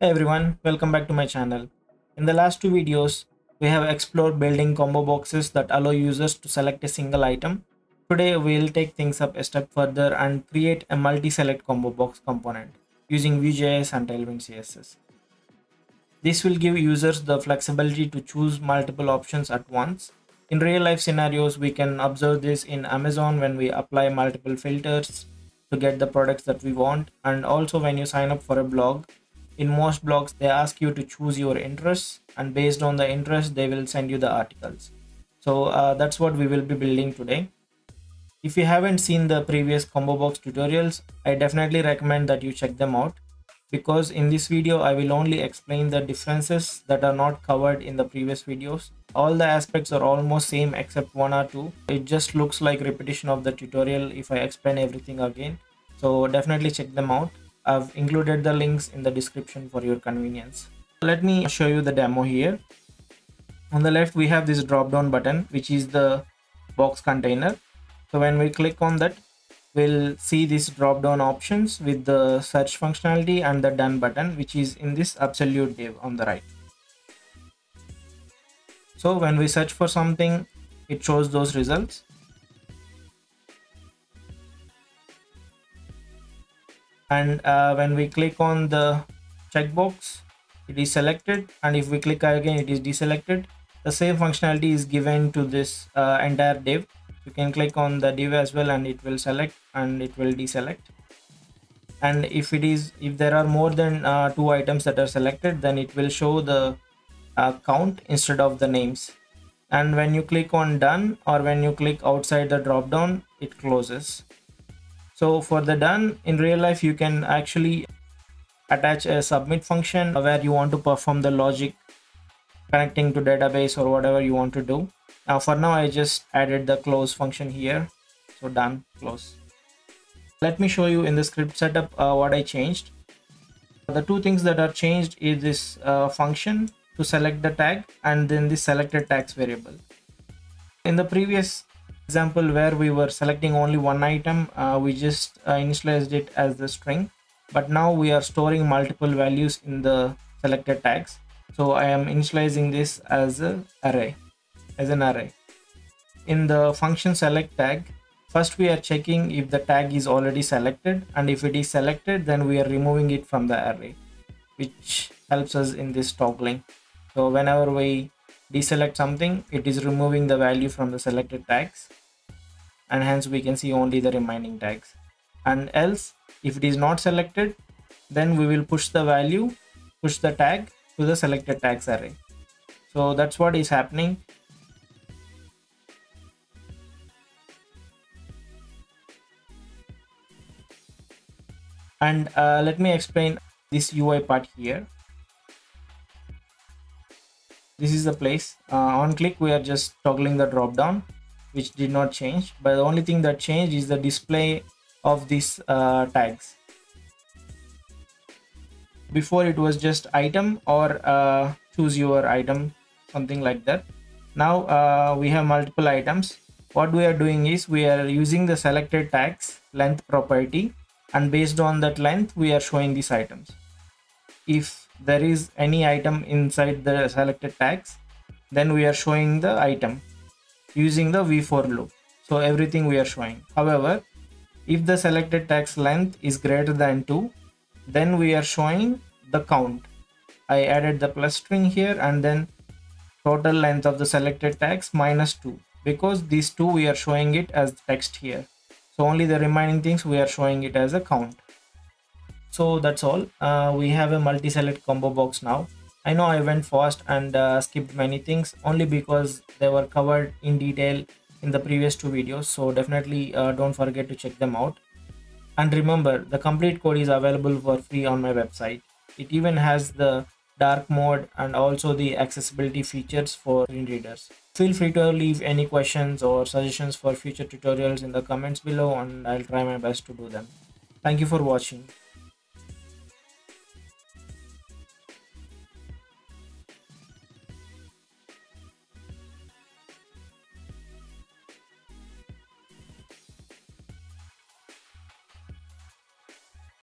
Hey everyone, welcome back to my channel. In the last two videos, we have explored building combo boxes that allow users to select a single item. Today we'll take things up a step further and create a multi-select combo box component using Vue.js and Tailwind CSS. This will give users the flexibility to choose multiple options at once. In real life scenarios, we can observe this in Amazon when we apply multiple filters to get the products that we want and also when you sign up for a blog in most blogs they ask you to choose your interests and based on the interest they will send you the articles. So uh, that's what we will be building today. If you haven't seen the previous combo box tutorials i definitely recommend that you check them out because in this video i will only explain the differences that are not covered in the previous videos. All the aspects are almost same except one or two. It just looks like repetition of the tutorial if i explain everything again. So definitely check them out I've included the links in the description for your convenience. Let me show you the demo here. On the left, we have this drop down button, which is the box container. So when we click on that, we'll see these drop down options with the search functionality and the done button, which is in this absolute div on the right. So when we search for something, it shows those results. And uh, when we click on the checkbox it is selected. And if we click again it is deselected. The same functionality is given to this uh, entire div. You can click on the div as well and it will select and it will deselect. And if it is if there are more than uh, two items that are selected then it will show the uh, count instead of the names. And when you click on done or when you click outside the drop down it closes so for the done in real life, you can actually attach a submit function where you want to perform the logic connecting to database or whatever you want to do. Now for now, I just added the close function here. So done, close. Let me show you in the script setup uh, what I changed. The two things that are changed is this uh, function to select the tag and then the selected tags variable. In the previous example where we were selecting only one item uh, we just uh, initialized it as the string. But now we are storing multiple values in the selected tags. So i am initializing this as an array as an array. In the function select tag first we are checking if the tag is already selected. And if it is selected then we are removing it from the array which helps us in this toggling so whenever we deselect something it is removing the value from the selected tags. And hence we can see only the remaining tags. And else if it is not selected then we will push the value push the tag to the selected tags array. So that's what is happening. And uh, let me explain this UI part here this is the place. Uh, on click we are just toggling the drop down which did not change. But the only thing that changed is the display of these uh, tags. Before it was just item or uh, choose your item something like that. Now uh, we have multiple items. What we are doing is we are using the selected tags length property and based on that length we are showing these items if there is any item inside the selected tags then we are showing the item using the v-for loop. So everything we are showing. However if the selected tags length is greater than 2 then we are showing the count. I added the plus string here and then total length of the selected tags minus 2 because these two we are showing it as text here. So only the remaining things we are showing it as a count so that's all. Uh, we have a multi-select combo box now. I know i went fast and uh, skipped many things only because they were covered in detail in the previous two videos. So definitely uh, don't forget to check them out. And remember the complete code is available for free on my website. It even has the dark mode and also the accessibility features for screen readers. Feel free to leave any questions or suggestions for future tutorials in the comments below and i'll try my best to do them. Thank you for watching